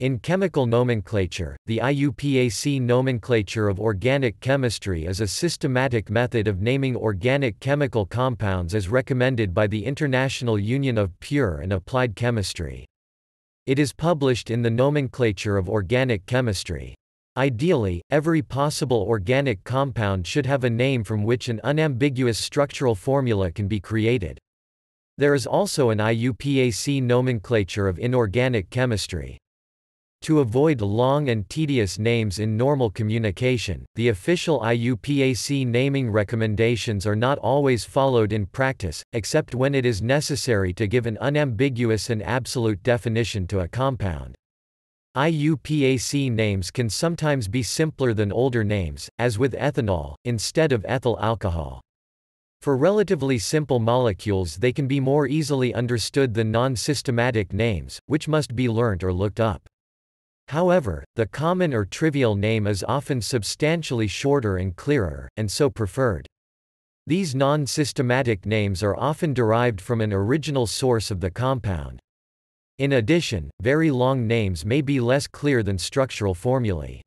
In chemical nomenclature, the IUPAC nomenclature of organic chemistry is a systematic method of naming organic chemical compounds as recommended by the International Union of Pure and Applied Chemistry. It is published in the Nomenclature of Organic Chemistry. Ideally, every possible organic compound should have a name from which an unambiguous structural formula can be created. There is also an IUPAC nomenclature of inorganic chemistry. To avoid long and tedious names in normal communication, the official IUPAC naming recommendations are not always followed in practice, except when it is necessary to give an unambiguous and absolute definition to a compound. IUPAC names can sometimes be simpler than older names, as with ethanol, instead of ethyl alcohol. For relatively simple molecules they can be more easily understood than non-systematic names, which must be learnt or looked up. However, the common or trivial name is often substantially shorter and clearer, and so preferred. These non-systematic names are often derived from an original source of the compound. In addition, very long names may be less clear than structural formulae.